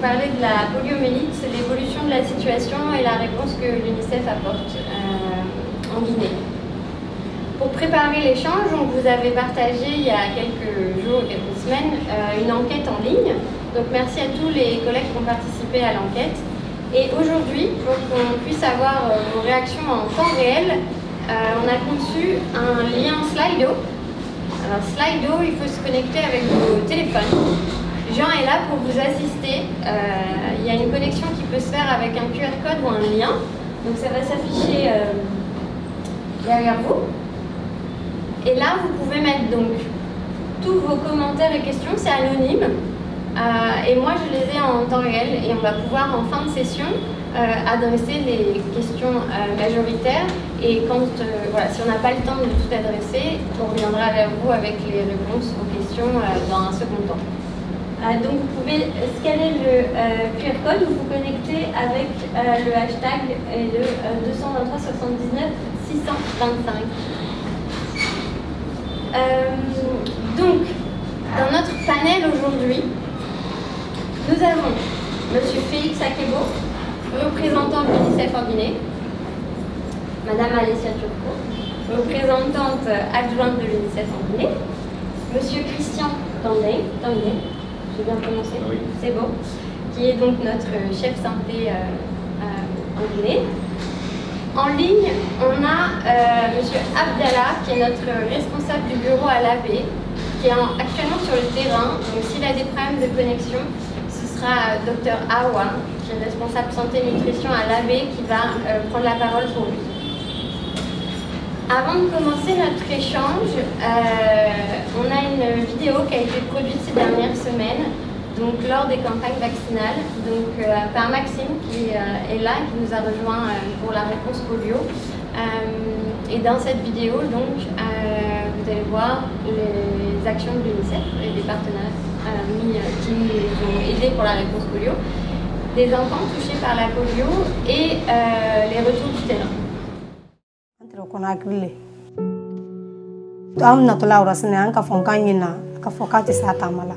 parler de la poliomyélite, l'évolution de la situation et la réponse que l'UNICEF apporte euh, en Guinée. Pour préparer l'échange, on vous avait partagé il y a quelques jours, quelques semaines, euh, une enquête en ligne. Donc merci à tous les collègues qui ont participé à l'enquête. Et aujourd'hui, pour qu'on puisse avoir euh, vos réactions en temps réel, on a conçu un lien Slido. Alors Slido, il faut se connecter avec vos téléphones. Jean est là pour vous assister. Euh, il y a une connexion qui peut se faire avec un QR code ou un lien. Donc ça va s'afficher euh, derrière vous. Et là, vous pouvez mettre donc tous vos commentaires et questions. C'est anonyme. Euh, et moi, je les ai en temps réel. Et on va pouvoir, en fin de session, adresser les questions majoritaires. Et quand, voilà, si on n'a pas le temps de tout adresser, on reviendra vers vous avec les réponses aux questions dans un second temps. Euh, donc vous pouvez scanner le euh, QR code ou vous connecter avec euh, le hashtag et le 223 79 625. donc, dans notre panel aujourd'hui, nous avons M. Félix Akebo, représentant de l'UNICEF en Guinée, Madame Alessia Turco, représentante adjointe de l'UNICEF en Guinée, M. Christian Tandé, bien prononcé C'est bon. Qui est donc notre chef santé euh, euh, en Guinée. En ligne, on a euh, M. Abdallah, qui est notre responsable du bureau à l'AB, qui est actuellement sur le terrain. Donc s'il a des problèmes de connexion, ce sera Dr Awa, qui est responsable santé et nutrition à l'AB, qui va prendre la parole pour lui. Avant de commencer notre échange, euh, on a une vidéo qui a été produite ces dernières semaines, donc lors des campagnes vaccinales, donc euh, par Maxime qui euh, est là, qui nous a rejoint pour la réponse polio. et dans cette vidéo, donc, vous allez voir les actions de l'UNICEF et des partenaires qui nous ont aidés pour la réponse polio, des enfants touchés par la polio et les retours du terrain. Kono hakili le an natɔla yɔrɔ sini an ka fɔ k'an ɲina ka fɔ k'a tɛ se a taama la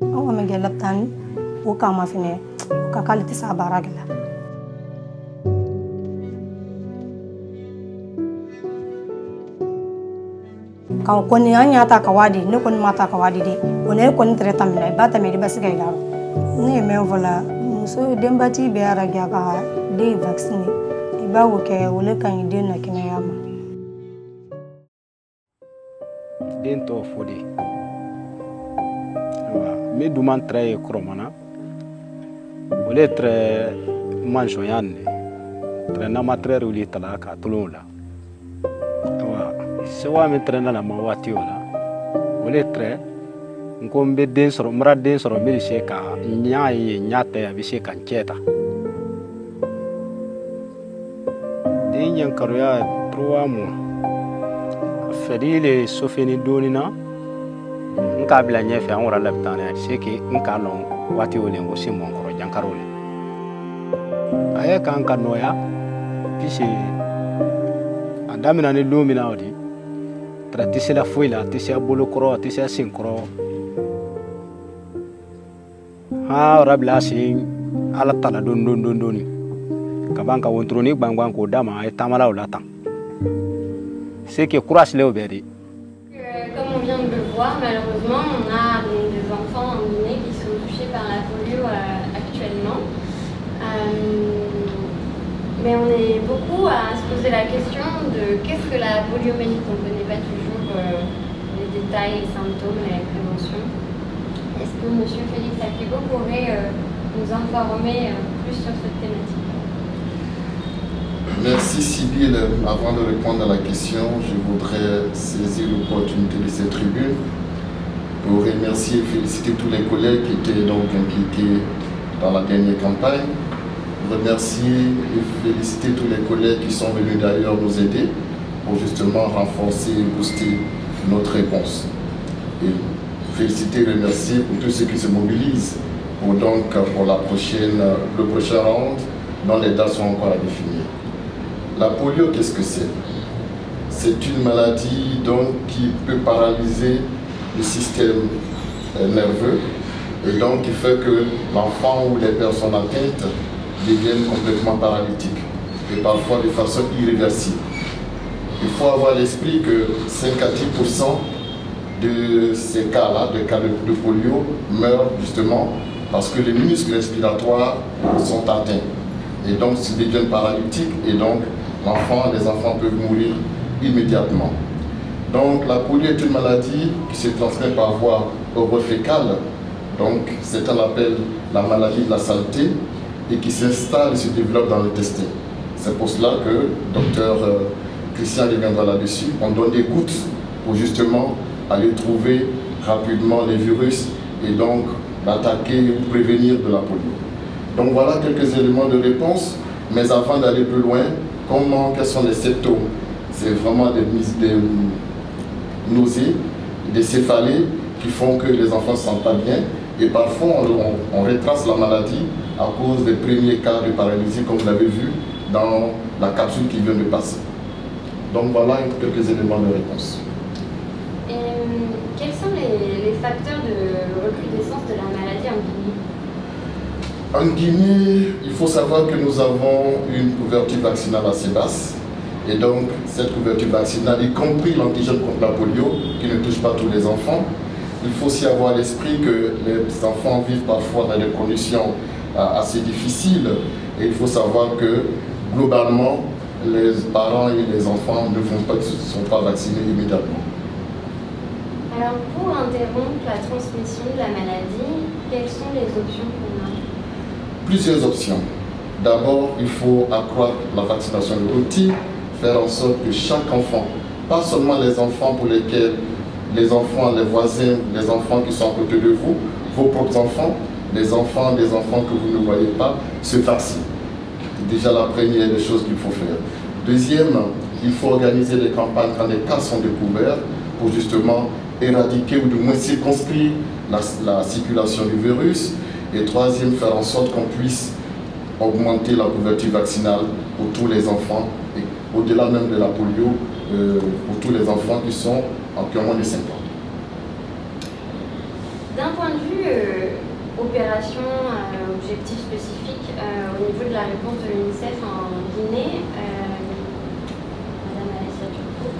an kɔni kɛ labtani o kama fɛnɛ o ka k'ale tɛ se a baara kɛ la ka an y'a ta ka wadi ne kɔni ma ta ka wadi de o ne kɔni tɛrɛ tamina i ba tɛmɛ i ba se ka i la ne ye mɛn fɔ la muso denbatigi bɛ arajɛ ka den vaccine. I b'a o kɛ o le ka ɲi den na kɛnɛya ma den tɔw fo de. Min dun man tɛrɛ ye kɔrɔmana o le tɛrɛ manzɔnya ne tɛrɛ nama tɛrɛ wuli tala ka tolon la. Sewa min tɛrɛ nana ma waati o la o le tɛrɛ n ko n bɛ den sɔrɔ n bɛra den sɔrɔ min bɛ se ka n y'a ye n y'a tɛ a bɛ se ka n cɛ ta den ɲɛnkaroya trois mois fɛdi le sofeni doni na n k'a bila ɲɛfɛ an wara labi taa c'est que n k'a lɔn waati o le n ko mɔn kɔrɔ jankaro le. A ye kan ka nɔya pise a daminɛ ni don min na o di tara tɛ se la foyi la a tɛ se a a tɛ se a c'est Comme on vient de le voir, malheureusement, on a des enfants en qui sont touchés par la polio euh, actuellement. Euh, mais on est beaucoup à se poser la question de qu'est-ce que la poliomyélite On ne connaît pas toujours euh, les détails, les symptômes. Est-ce que M. Félix Akibo pourrait euh, nous informer euh, plus sur cette thématique? Merci Sibyl. Avant de répondre à la question, je voudrais saisir l'opportunité de cette tribune pour remercier et féliciter tous les collègues qui étaient donc impliqués dans la dernière campagne. Remercier et féliciter tous les collègues qui sont venus d'ailleurs nous aider pour justement renforcer et booster notre réponse. Féliciter remercier pour tous ceux qui se mobilisent pour, donc, pour la prochaine, le prochain round dont les dates sont encore à définir. La polio, qu'est-ce que c'est? C'est une maladie donc, qui peut paralyser du système euh, nerveux et donc qui fait que l'enfant ou les personnes atteintes deviennent complètement paralytiques et parfois de façon irréversible. Il faut avoir l'esprit que 5 à 10 de ces cas-là, de cas de, polio, meurent justement parce que les muscles respiratoires sont atteints. Et donc, ils deviennent paralytiques et donc l'enfant, les enfants peuvent mourir immédiatement. Donc, la polio est une maladie qui se transmet par voie orofécale. Donc, c'est un appelle la maladie de la saleté et qui s'installe et se développe dans l'intestin. C'est pour cela que docteur euh, Christian reviendra là-dessus. On donne des gouttes pour justement aller trouver rapidement les virus et donc l'attaquer prévenir de la polio. Donc voilà quelques éléments de réponse, mais avant d'aller plus loin, comment, quels sont les symptômes? C'est vraiment des, des nausées, des céphalées qui font que les enfants ne se sentent pas bien et parfois on, retrace la maladie à cause des premiers cas de paralysie comme vous l'avez vu dans la capsule qui vient de passer. Donc voilà quelques éléments de réponse. Et, euh, quels sont les, facteurs de recrudescence de la maladie en Guinée il faut savoir que nous avons une couverture vaccinale assez basse. Et donc, cette couverture vaccinale, y compris l'antigène contre la polio, qui ne touche pas tous les enfants, il faut aussi avoir à l'esprit que les enfants vivent parfois dans des conditions euh, assez difficiles. Et il faut savoir que, globalement, les parents et les enfants ne, sont pas vaccinés immédiatement. Alors, pour interrompre la transmission de la maladie, quelles sont les options a Plusieurs options. D'abord, il faut accroître la vaccination routine, faire en sorte que chaque enfant, pas seulement les enfants pour lesquels les enfants, les voisins, les enfants qui sont à côté de vous, vos propres enfants, les enfants des enfants que vous ne voyez pas, se vaccinent déjà la première des choses qu'il faut faire. Deuxième, il faut organiser des campagnes quand les cas sont découverts pour justement éradiquer ou du moins circonscrire la, circulation du virus. Et troisième, faire en sorte qu'on puisse augmenter la couverture vaccinale pour tous les enfants et au-delà même de la polio, euh, pour tous les enfants qui sont en moins de 5 ans. D'un point de vue euh, opération, euh, objectif spécifique au niveau de la réponse de l'UNICEF en Guinée. Madame Alessia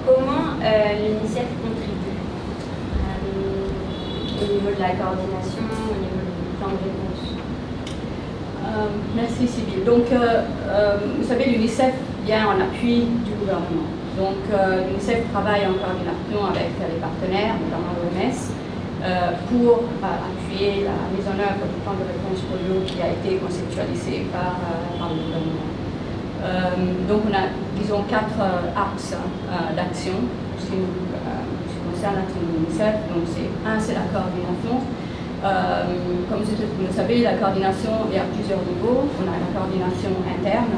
comment l'UNICEF contribue au niveau de la coordination, réponse Merci Sybille. Donc, vous savez, l'UNICEF vient en appui du gouvernement. Donc, l'UNICEF travaille en coordination avec les partenaires, notamment l'OMS, euh, pour euh, appuyer la mise en œuvre du plan de réponse polio qui a été conceptualisé par, euh, le gouvernement. donc on a, disons, quatre axes d'action qui, concerne l'action de l'UNICEF. Donc c'est un, c'est la coordination. Comme vous, le savez, la coordination est à plusieurs niveaux. On a la coordination interne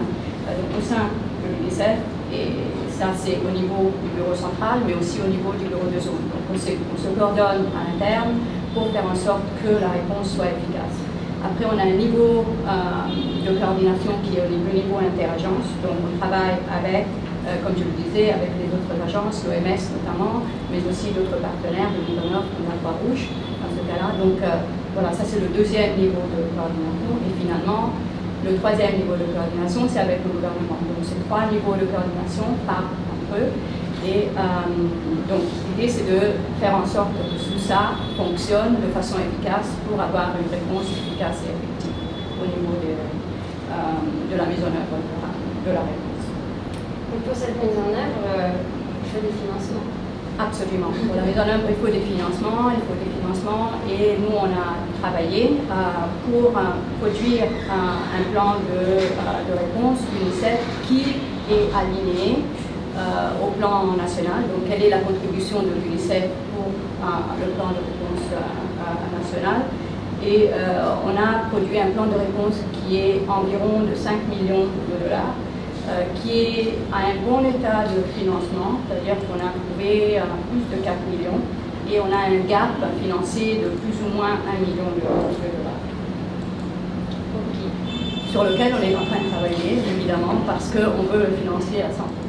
au sein de l'UNICEF et ça, c'est au niveau du bureau central, mais aussi au niveau du bureau de zone. Donc, on, se coordonne à l'interne pour faire en sorte que la réponse soit efficace. Après, on a un niveau euh, de coordination qui est au niveau, niveau interagence. Donc, on travaille avec, euh, comme je le disais, avec les autres agences, l'OMS notamment, mais aussi d'autres partenaires, de Nord comme la Croix-Rouge, Donc, euh, voilà, ça c'est le deuxième niveau de coordination. Et finalement, le troisième niveau de coordination, c'est avec le gouvernement. Donc, ces trois niveaux de coordination partent entre eux. Et euh, donc, l'idée, c'est de faire en sorte que tout ça fonctionne de façon efficace pour avoir une réponse efficace et effective au niveau de, euh, de la mise en œuvre de la, réponse. Et pour cette mise en œuvre, il faut des financements Absolument. La il faut des financements, il faut des financements et nous, on a travaillé euh, pour euh, produire un, plan de, euh, de réponse UNICEF qui est aligné au plan national. Donc, quelle est la contribution de l'UNICEF pour le plan de réponse national? Et on a produit un plan de réponse qui est environ de 5 millions de dollars qui est à un bon état de financement, c'est-à-dire qu'on a trouvé plus de 4 millions et on a un gap financier de plus ou moins 1 million de dollars. Sur lequel on est en train de travailler, évidemment, parce qu'on veut le financer à 100%.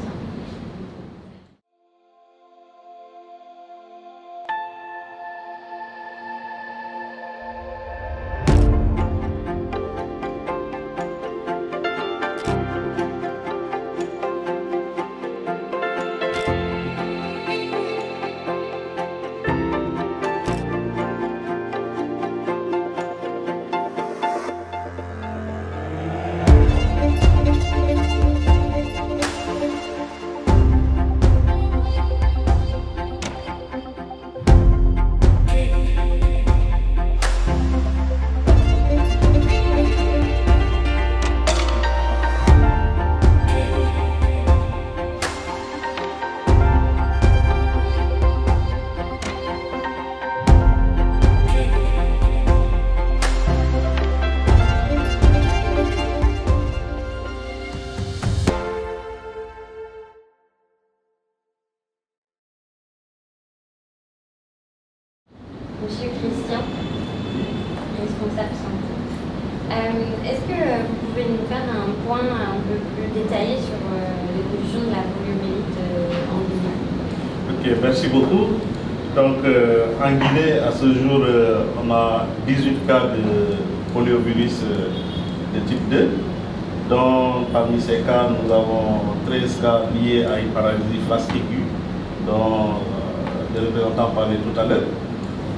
Dont euh, les représentants parlaient tout à l'heure.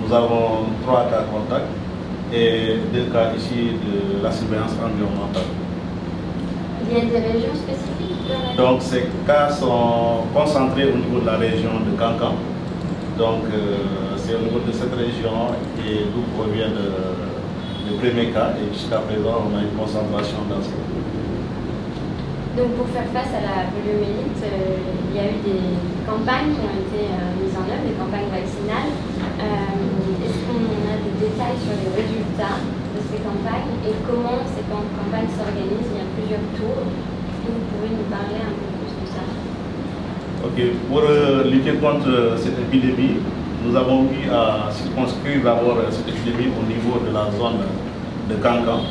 Nous avons 3 cas contacts et 2 cas ici de la surveillance environnementale. Il y a des régions spécifiques Donc ces cas sont concentrés au niveau de la région de Cancan. Donc euh, c'est au niveau de cette région et d'où provient le, le, premier cas et jusqu'à présent on a une concentration dans ce donc pour faire face à la poliomyélite, euh, il y a eu des campagnes qui ont été euh, mises en œuvre, des campagnes vaccinales. Euh, est-ce qu'on a des détails sur les résultats de ces campagnes et comment ces campagnes s'organisent? Il y a plusieurs tours. Est-ce que vous pouvez nous parler un peu plus de ça? Ok, pour lutter contre cette épidémie, nous avons eu à circonscrire d'abord cette épidémie au niveau de la zone de Cancan.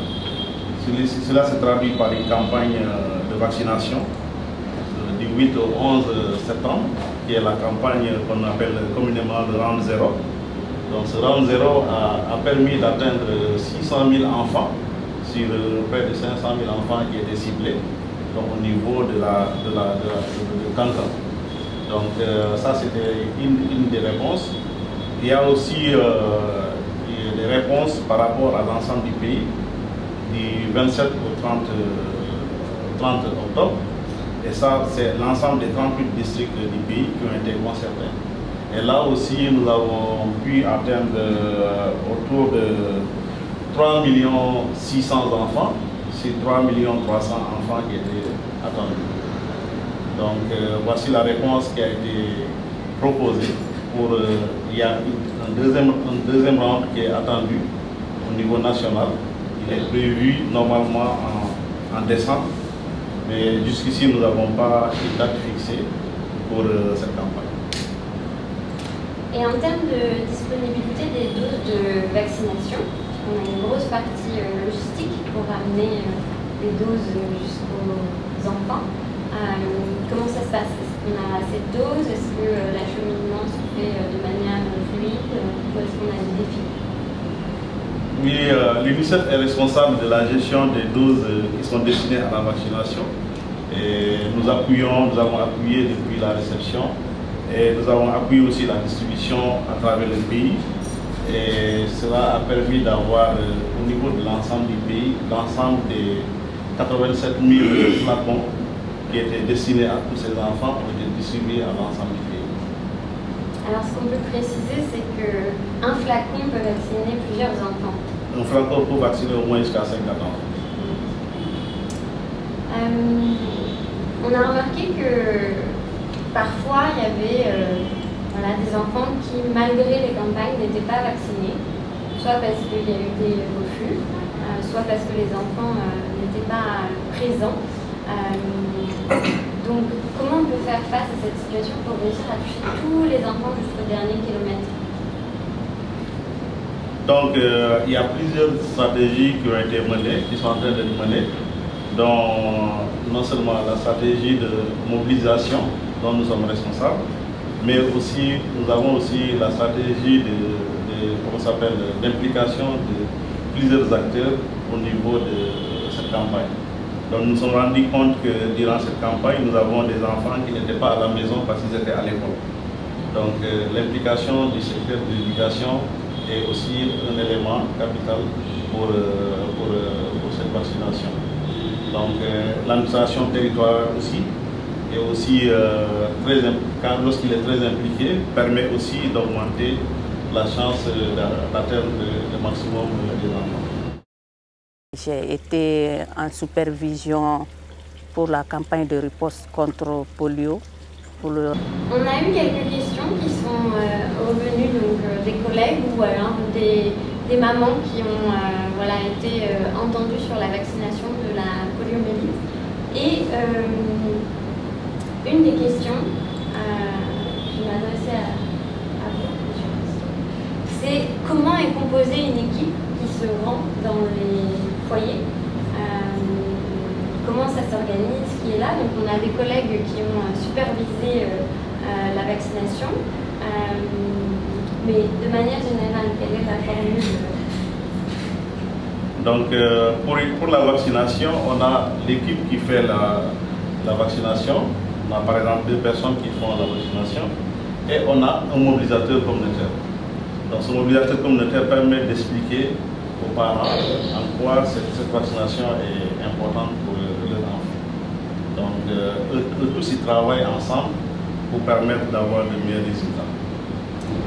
Cela se traduit par une campagne vaccination du 8 au 11 septembre, qui est la campagne qu'on appelle communément le round 0. Donc ce round 0 a, permis d'atteindre 600 000 enfants sur près de 500 000 enfants qui étaient ciblés donc, au niveau de la, de la, de. Donc euh, ça c'était une, des réponses. Il y a aussi euh, des réponses par rapport à l'ensemble du pays du 27 au 30 octobre. Et ça, c'est l'ensemble des 38 districts du pays qui ont été concernés. Et là aussi, nous avons pu atteindre euh, autour de 3 600 enfants sur 3 300 enfants qui étaient attendus. Donc euh, voici la réponse qui a été proposée pour euh, il y a un deuxième, un deuxième round qui est attendu au niveau national. Il est prévu normalement en, en décembre mais jusqu'ici, nous n'avons pas une date fixée pour euh, cette campagne. Et en termes de disponibilité des doses de vaccination, on a une grosse partie euh, logistique pour amener euh, les doses jusqu'aux enfants. comment ça se passe? Est-ce qu'on a assez de doses? Est-ce que l'acheminement se fait de manière fluide? Ou est-ce qu'on a des défis? Oui, l'UNICEF est responsable de la gestion des doses qui sont destinées à la vaccination. Et nous appuyons, nous avons appuyé depuis la réception et nous avons appuyé aussi la distribution à travers le pays. Et cela a permis d'avoir euh, au niveau de l'ensemble du pays, l'ensemble des 87 000 flacons qui étaient destinés à tous ces enfants ont été distribués à l'ensemble du pays. Alors ce qu'on peut préciser, c'est qu'un flacon peut vacciner plusieurs enfants. Un flacon peut vacciner au moins jusqu'à 50 enfants. On a remarqué que parfois il y avait euh, des enfants qui, malgré les campagnes, n'étaient pas vaccinés, soit parce qu'il y a eu des refus, euh, soit parce que les enfants euh, n'étaient pas présents. donc, comment on peut faire face à cette situation pour réussir à toucher tous les enfants jusqu'au dernier kilomètre? Donc, il y a plusieurs stratégies qui ont été menées, qui sont en train d'être menées dont non seulement la stratégie de mobilisation dont nous sommes responsables, mais aussi nous avons aussi la stratégie d'implication de, plusieurs acteurs au niveau de cette campagne. Donc nous nous sommes rendus compte que durant cette campagne, nous avons des enfants qui n'étaient pas à la maison parce qu'ils étaient à l'école. Donc euh, l'implication du secteur de l'éducation est aussi un élément capital pour, euh, pour, euh. Donc euh, l'administration territoriale aussi, et aussi euh, lorsqu'il est très impliqué, permet aussi d'augmenter la chance d'atteindre le maximum des enfants. J'ai été en supervision pour la campagne de riposte contre polio. On a eu quelques questions qui sont euh, revenues donc, des collègues ou alors des, des mamans qui ont euh, voilà, été euh, entendues sur la vaccination de Et euh, une des questions, je vais m'adresser à, vous, c'est comment est composée une équipe qui se rend dans les foyer. comment ça s'organise, qui est là? Donc on a des collègues qui ont supervisé la vaccination. mais de manière générale, quelle est la formule donc, pour, pour, la vaccination, on a l'équipe qui fait la, vaccination. On a par exemple deux personnes qui font la vaccination. Et on a un mobilisateur communautaire. Donc, ce mobilisateur communautaire permet d'expliquer aux parents en quoi cette, vaccination est importante pour leurs enfants. Donc, euh, eux, tous ils travaillent ensemble pour permettre d'avoir de meilleurs résultats.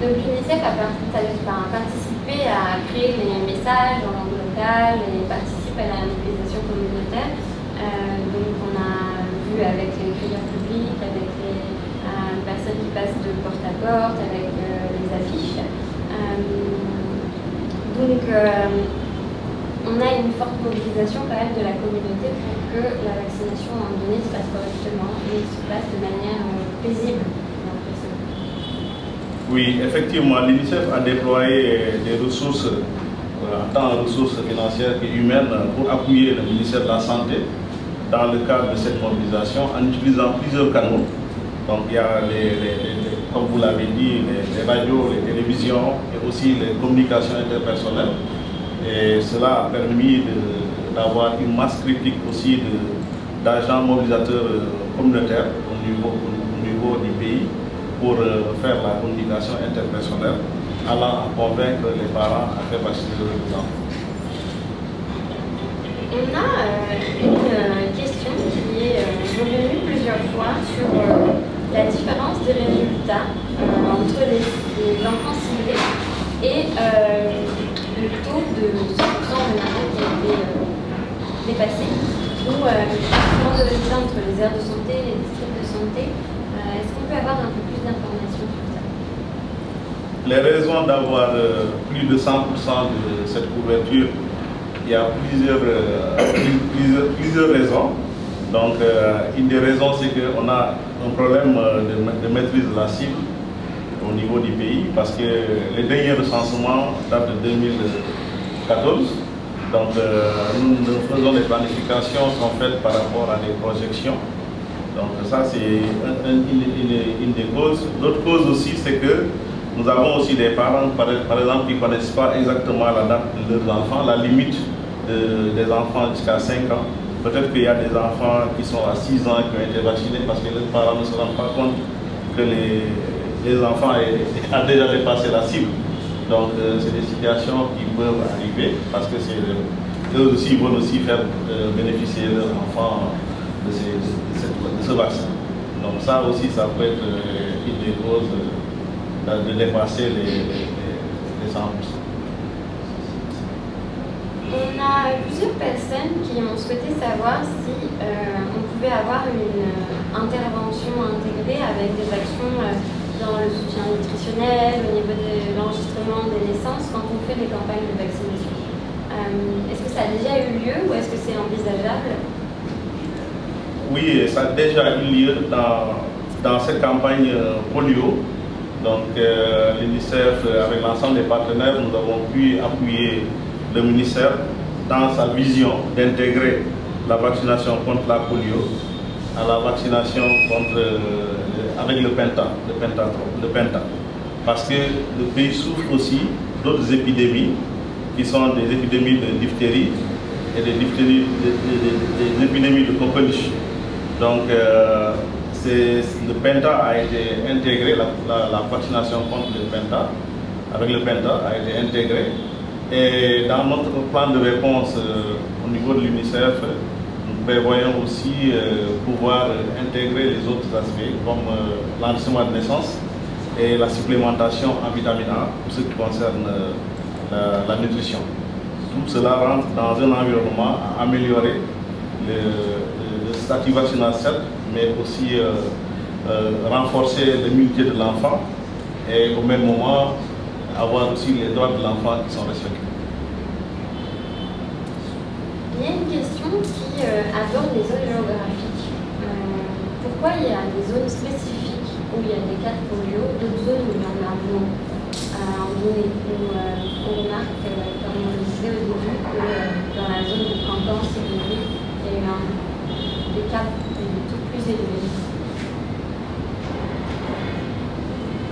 Donc l'UNICEF a participé à créer les messages en langue locale et participe à la mobilisation communautaire. Euh, donc on a vu avec les prières publics, avec les euh, personnes qui passent de porte à porte, avec les affiches. donc on a une forte mobilisation quand même de la communauté pour que la vaccination en Guinée se passe correctement et se passe de manière paisible. Oui, effectivement, l'UNICEF a déployé des ressources, euh, tant ressources financières qu'humaines, pour appuyer le ministère de la Santé dans le cadre de cette mobilisation en utilisant plusieurs canaux. Donc il y a, les, comme vous l'avez dit, les, radios, les télévisions et aussi les communications interpersonnelles. Et cela a permis d'avoir une masse critique aussi d'agents mobilisateurs euh, communautaires au niveau du pays pour euh, faire la communication interpersonnelle, allant convaincre les parents à faire vacciner leurs enfants. On a euh, une euh, question qui est revenue plusieurs fois sur la différence des résultats entre les, enfants ciblés et le taux de 100% de malades qui a été dépassé, ou la différence de résultats entre les aires de santé et les districts de santé. Est-ce qu'on peut avoir un peu plus les raisons d'avoir euh, plus de 100% de cette couverture, il y a plusieurs, euh, plusieurs, raisons. Donc, euh, une des raisons, c'est qu'on a un problème de, maîtrise de la cible au niveau du pays parce que les derniers recensements datent de 2014. Donc, nous, nous, faisons des planifications sont faites par rapport à des projections. Donc, ça, c'est une, des causes. L'autre cause aussi, c'est que nous avons aussi des parents, par, exemple, qui ne connaissent pas exactement la date de leurs enfants, la limite des enfants jusqu'à 5 ans. Peut-être qu'il y a des enfants qui sont à 6 ans qui ont été vaccinés parce que leurs parents ne se rendent pas compte que les, enfants ont déjà dépassé la cible. Donc, euh, c'est des situations qui peuvent arriver parce que eux aussi vont aussi faire euh, bénéficier leurs enfants de, ce vaccin. Donc ça aussi, ça peut être euh, une des causes de dépasser les, les, 100%. On a plusieurs personnes qui ont souhaité savoir si euh, on pouvait avoir une intervention intégrée avec des actions euh, dans le soutien nutritionnel, au niveau de l'enregistrement des naissances quand on fait des campagnes de vaccination. Euh, est-ce que ça a déjà eu lieu ou est-ce que c'est envisageable? Oui, ça a déjà eu lieu dans, dans cette campagne polio donc euh, l'UNICEF, euh, avec l'ensemble des partenaires, nous avons pu appuyer le ministère dans sa vision d'intégrer la vaccination contre la polio à la vaccination contre, euh, avec le penta, le penta, le penta. Parce que le pays souffre aussi d'autres épidémies qui sont des épidémies de diphtérie et des, des, épidémies de coqueluche. Donc, le Penta a été intégré, la, vaccination contre le Penta, avec le Penta, a été intégré. Et dans notre plan de réponse euh, au niveau de l'UNICEF, nous prévoyons aussi euh, pouvoir intégrer les autres aspects comme euh, l'enregistrement de naissance et la supplémentation en vitamine A pour ce qui concerne la, nutrition. Tout cela rentre dans un environnement à améliorer le, le statut vaccinal mais aussi euh, euh, renforcer l'immunité de l'enfant et au même moment avoir aussi les droits de l'enfant qui sont respectés. Il y a une question qui euh, aborde les zones géographiques. pourquoi il y a des zones spécifiques où il y a des cas de polio, d'autres zones où il y en a moins? Guinée, où on remarque, comme on le disait au début, que dans la zone de Cancan, Sibérie, il y a eu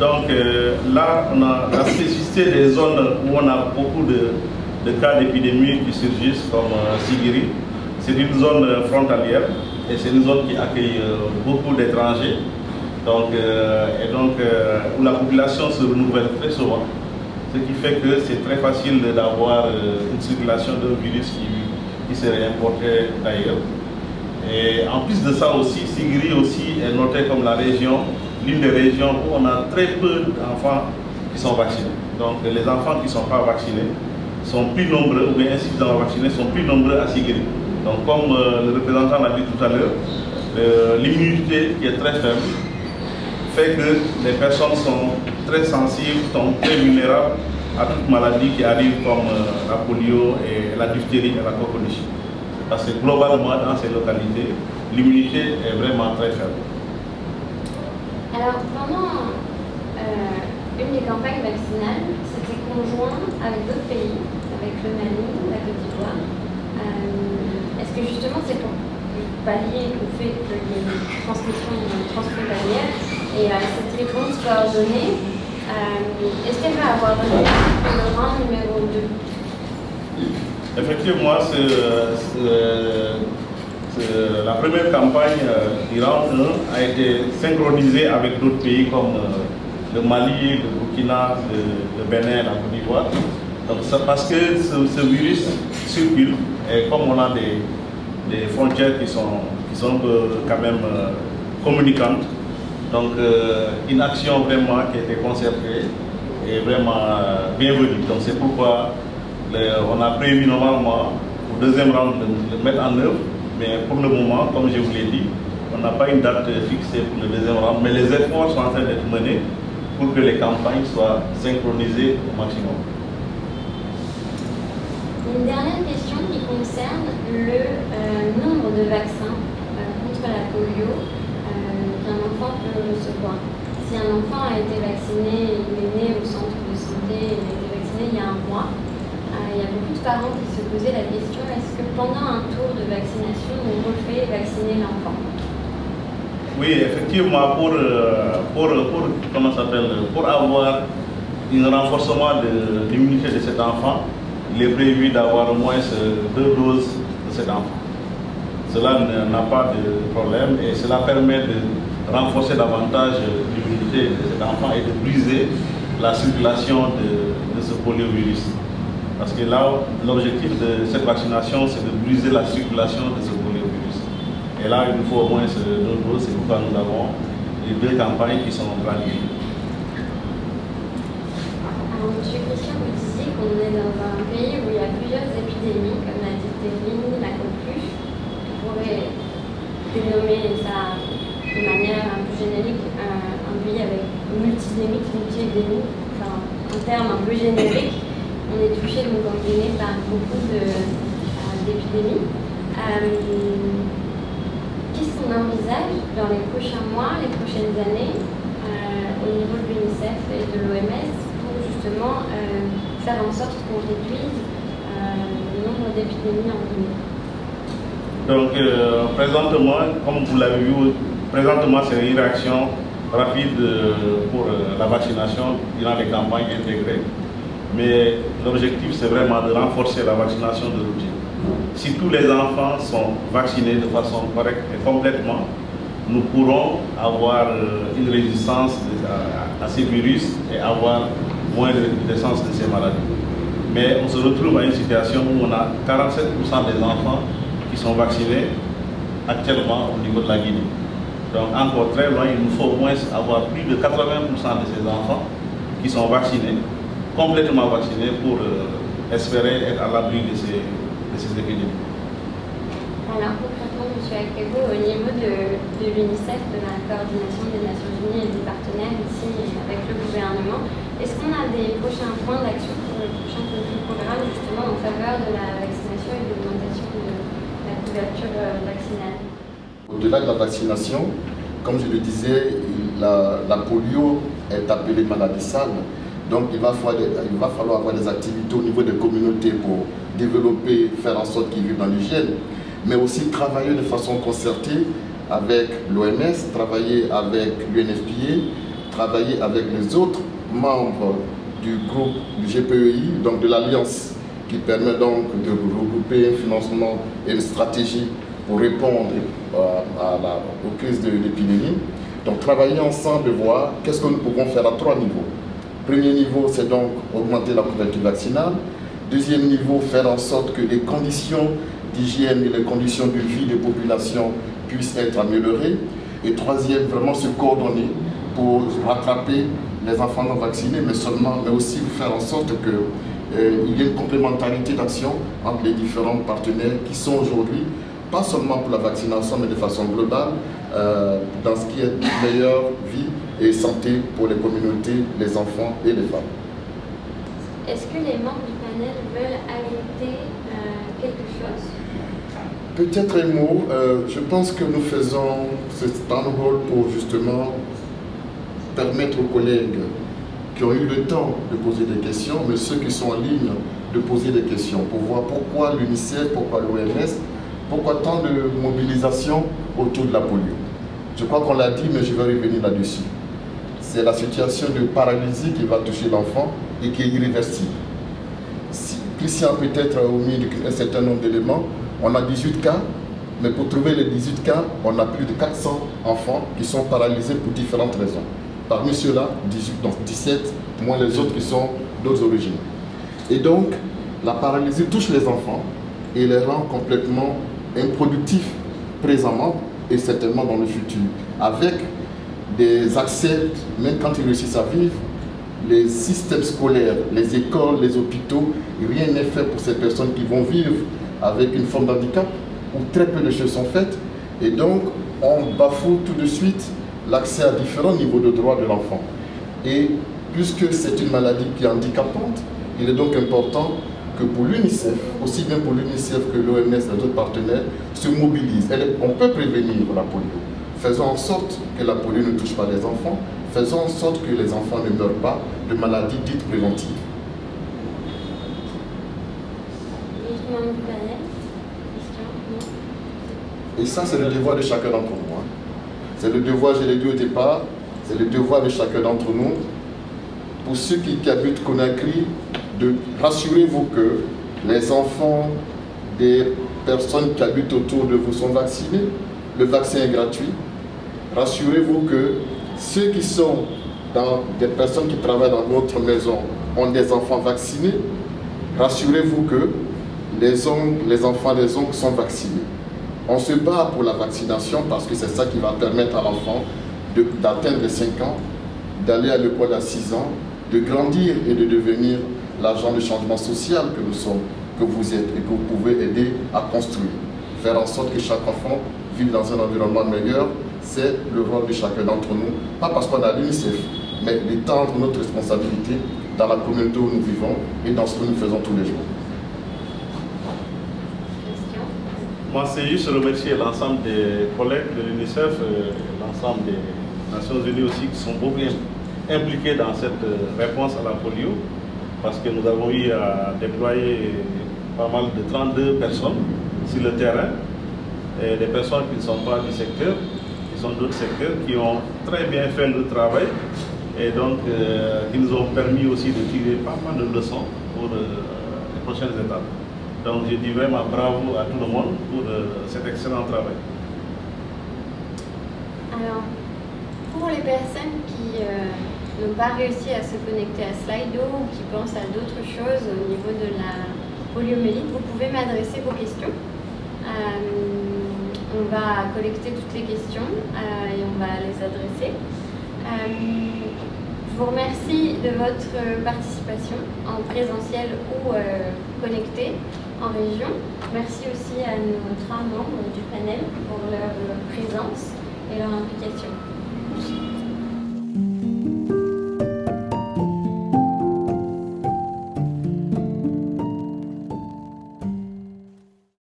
Donc euh, là, on a la des zones où on a beaucoup de, cas d'épidémie qui surgissent, comme euh, Sigiri. C'est une zone euh, frontalière et c'est une zone qui accueille euh, beaucoup d'étrangers. Donc, et donc, où la population se renouvelle très souvent. Ce qui fait que c'est très facile d'avoir une circulation d'un virus qui, qui serait importé d'ailleurs. Et en plus de ça aussi, Sigiri aussi est noté comme la région, l'une des régions où on a très peu d'enfants qui sont vaccinés. Donc les enfants qui ne sont pas vaccinés sont plus nombreux, ou bien insuffisamment vaccinés, sont plus nombreux à Sigiri. Donc comme euh, le représentant l'a dit tout à l'heure, euh, l'immunité qui est très faible fait que les personnes sont très sensibles, sont très vulnérables à toute maladie qui arrive comme euh, la polio et la diphtérie et la coqueluche. Parce que globalement, dans ces localités, l'immunité est vraiment très faible. Alors, pendant euh, une des campagnes vaccinales, c'était conjoint avec d'autres pays, avec le Mali, la Côte d'Ivoire. Euh, Est-ce que justement c'est pour pallier au fait qu'il y ait une transmission transfrontalière et euh, cette réponse soit donnée euh, Est-ce qu'elle va avoir le rang numéro 2 Effectivement, la première campagne euh, Iran 1 a été synchronisée avec d'autres pays comme euh, le Mali, le Burkina, le, Bénin, la Côte d'Ivoire. Donc parce que ce, virus circule et comme on a des, frontières qui sont, quand même euh, communicantes, donc une action vraiment qui a été concertée est vraiment bienvenue. Donc c'est pourquoi on a prévu normalement au deuxième round de le mettre en œuvre, mais pour le moment, comme je vous l'ai dit, on n'a pas une date fixée pour le deuxième round, mais les efforts sont en train d'être menés pour que les campagnes soient synchronisées au maximum. Une dernière question qui concerne le euh, nombre de vaccins euh, contre la polio euh, qu'un enfant peut recevoir. Si un enfant a été vacciné, il est né au centre de santé, il a été vacciné il y a un mois, il y a beaucoup de parents qui se posaient la question est-ce que pendant un tour de vaccination, on refait vacciner l'enfant? Oui, effectivement, pour, pour, pour, comment pour avoir un renforcement de l'immunité de cet enfant, il est prévu d'avoir au moins deux doses de cet enfant. Cela n'a pas de problème et cela permet de renforcer davantage l'immunité de cet enfant et de briser la circulation de, de ce poliovirus. Parce que là, l'objectif de cette vaccination, c'est de briser la circulation de ce poliovirus. Et là, il nous faut au moins deux doses, c'est pourquoi nous avons les deux campagnes qui sont planifiées. Alors, M. Christian, vous disiez qu'on est dans un pays où il y a plusieurs épidémies, comme la diphtérie, la coqueluche. On pourrait dénommer ça de manière un peu générique, un, pays avec multidémique, multi-épidémie, enfin, un terme un peu générique on est touché donc en Guinée par beaucoup d'épidémies. Euh, Qu'est-ce qu'on envisage dans les prochains mois, les prochaines années, euh, au niveau de l'UNICEF et de l'OMS pour justement euh, faire en sorte qu'on réduise le nombre d'épidémies en Guinée Donc présentement, comme vous l'avez vu, présentement c'est une réaction rapide pour la vaccination durant les campagnes intégrées mais l'objectif c'est vraiment de renforcer la vaccination de routine. Si tous les enfants sont vaccinés de façon correcte et complètement, nous pourrons avoir une résistance à, ces virus et avoir moins de recrudescence de ces maladies. Mais on se retrouve à une situation où on a 47% des enfants qui sont vaccinés actuellement au niveau de la Guinée. Donc encore très loin, il nous faut au moins avoir plus de 80% de ces enfants qui sont vaccinés complètement vaccinés pour euh, espérer être à l'abri de ces, de ces épidémies. Alors concrètement, M. Akego, au niveau de, de l'UNICEF, de la coordination des Nations Unies et des partenaires ici avec le gouvernement, est-ce qu'on a des prochains points d'action pour le prochain programme justement en faveur de la vaccination et de l'augmentation de la couverture euh, vaccinale? Au-delà de la vaccination, comme je le disais, la, la polio est appelée maladie sale. Donc il va, falloir, avoir des activités au niveau des communautés pour développer, faire en sorte qu'ils vivent dans l'hygiène, mais aussi travailler de façon concertée avec l'OMS, travailler avec l'UNFPA, travailler avec les autres membres du groupe du GPEI, donc de l'Alliance, qui permet donc de regrouper un financement et une stratégie pour répondre euh, à la, aux crises de l'épidémie. Donc travailler ensemble et voir qu'est-ce que nous pouvons faire à trois niveaux. Premier niveau, c'est donc augmenter la couverture vaccinale. Deuxième niveau, faire en sorte que les conditions d'hygiène et les conditions de vie des populations puissent être améliorées. Et troisième, vraiment se coordonner pour rattraper les enfants non vaccinés, mais seulement, mais aussi faire en sorte qu'il euh, y ait une complémentarité d'action entre les différents partenaires qui sont aujourd'hui, pas seulement pour la vaccination, mais de façon globale, euh, dans ce qui est meilleure vie et santé pour les communautés, les enfants et les femmes. Est-ce que les membres du panel veulent ajouter euh, quelque chose? Peut-être un mot. Euh, je pense que nous faisons ce stand pour justement permettre aux collègues qui ont eu le temps de poser des questions, mais ceux qui sont en ligne, de poser des questions pour voir pourquoi l'UNICEF, pourquoi l'OMS, pourquoi tant de mobilisation autour de la polio. Je crois qu'on l'a dit, mais je vais revenir là-dessus. C'est la situation de paralysie qui va toucher l'enfant et qui est irréversible. Si Christian peut-être a omis un certain nombre d'éléments. On a 18 cas, mais pour trouver les 18 cas, on a plus de 400 enfants qui sont paralysés pour différentes raisons. Parmi ceux-là, 18, donc 17, moins les autres qui sont d'autres origines. Et donc, la paralysie touche les enfants et les rend complètement improductifs présentement et certainement dans le futur. Avec des accès, même quand ils réussissent à vivre, les systèmes scolaires, les écoles, les hôpitaux, rien n'est fait pour ces personnes qui vont vivre avec une forme d'handicap, où très peu de choses sont faites. Et donc, on bafoue tout de suite l'accès à différents niveaux de droits de l'enfant. Et puisque c'est une maladie qui est handicapante, il est donc important que pour l'UNICEF, aussi bien pour l'UNICEF que l'OMS et les autres partenaires, se mobilisent. on peut prévenir la polio. Faisons en sorte que la polio ne touche pas les enfants. Faisons en sorte que les enfants ne meurent pas de maladies dites préventives. Et ça, c'est le devoir de chacun d'entre nous. Hein. C'est le devoir, je l'ai dit au départ, c'est le devoir de chacun d'entre nous. Pour ceux qui, qui habitent Conakry, de rassurez-vous que les enfants des personnes qui habitent autour de vous sont vaccinés. Le vaccin est gratuit. Rassurez-vous que ceux qui sont des personnes qui travaillent dans votre maison ont des enfants vaccinés. Rassurez-vous que les, les enfants des oncles sont vaccinés. On se bat pour la vaccination parce que c'est ça qui va permettre à l'enfant d'atteindre les 5 ans, d'aller à l'école à 6 ans, de grandir et de devenir l'agent de changement social que nous sommes, que vous êtes et que vous pouvez aider à construire. Faire en sorte que chaque enfant vive dans un environnement meilleur, c'est le rôle de chacun d'entre nous. Pas parce qu'on a l'UNICEF, mais d'étendre notre responsabilité dans la communauté où nous vivons et dans ce que nous faisons tous les jours. Moi, c'est juste remercier l'ensemble des collègues de l'UNICEF, l'ensemble des Nations Unies aussi qui sont beaucoup impliqués dans cette euh, réponse à la polio parce que nous avons eu à déployer pas mal de 32 personnes sur le terrain, et des personnes qui ne sont pas du secteur, sont d'autres secteurs, qui ont très bien fait le travail et donc euh, qui nous ont permis aussi de tirer pas mal de leçons pour euh, les prochaines étapes. Donc je dis vraiment bravo à tout le monde pour euh, cet excellent travail. Alors, pour les personnes qui n'ont pas réussi à se connecter à Slido ou qui pensent à d'autres choses au niveau de la poliomyélite, vous pouvez m'adresser vos questions. Euh, on va collecter toutes les questions euh, et on va les adresser. Euh, je vous remercie de votre participation en présentiel ou connecté en région. Merci aussi à nos trois membres du panel pour leur présence et leur implication.